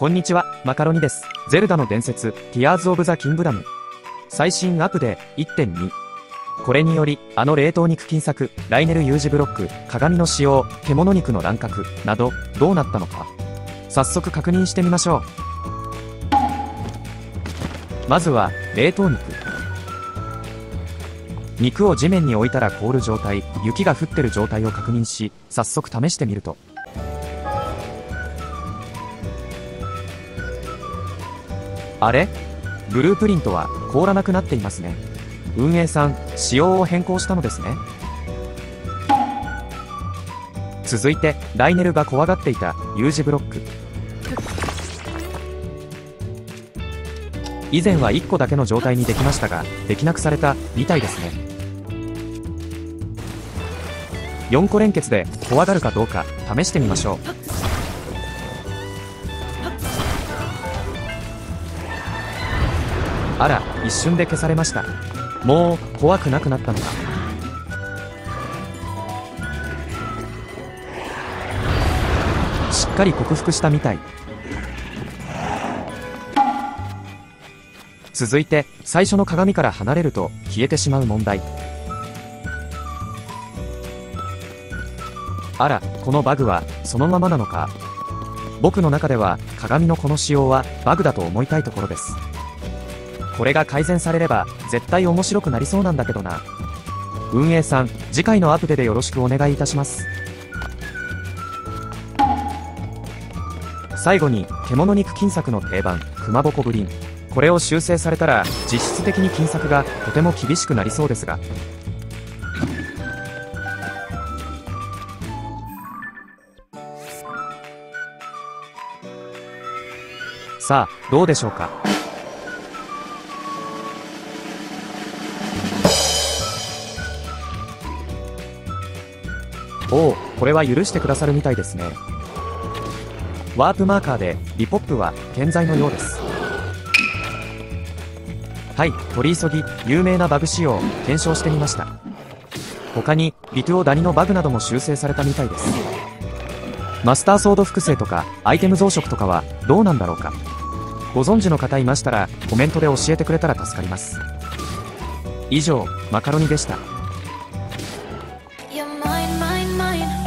こんにちは、マカロニです。ゼルダの伝説、ティアーズ・オブ・ザ・キングダム。最新アップデ1.2。これにより、あの冷凍肉金作、ライネル U 字ブロック、鏡の使用、獣肉の乱獲、など、どうなったのか。早速確認してみましょう。まずは、冷凍肉。肉を地面に置いたら凍る状態、雪が降ってる状態を確認し、早速試してみると。あれ？ブループリントは凍らなくなっていますね。運営さん、仕様を変更したのですね。続いて、ライネルが怖がっていた U 字ブロック。以前は1個だけの状態にできましたが、できなくされた、みたいですね。4個連結で怖がるかどうか試してみましょう。あら、一瞬で消されました。もう、怖くなくなったのか。しっかり克服したみたい。続いて、最初の鏡から離れると消えてしまう問題。あら、このバグは、そのままなのか。僕の中では、鏡のこの仕様は、バグだと思いたいところです。これが改善されれば、絶対面白くなりそうなんだけどな。運営さん、次回のアプデでよろしくお願いいたします。最後に、獣肉金作の定番、熊ぼこブリン。これを修正されたら、実質的に金作がとても厳しくなりそうですが。さあ、どうでしょうか？おお、これは許してくださるみたいですね。ワープマーカーで、リポップは健在のようです。はい、取り急ぎ、有名なバグ仕様、検証してみました。他に、ビトゥオダニのバグなども修正されたみたいです。マスターソード複製とか、アイテム増殖とかは、どうなんだろうか。ご存知の方いましたら、コメントで教えてくれたら助かります。以上、マカロニでした。You're mine, mine, mine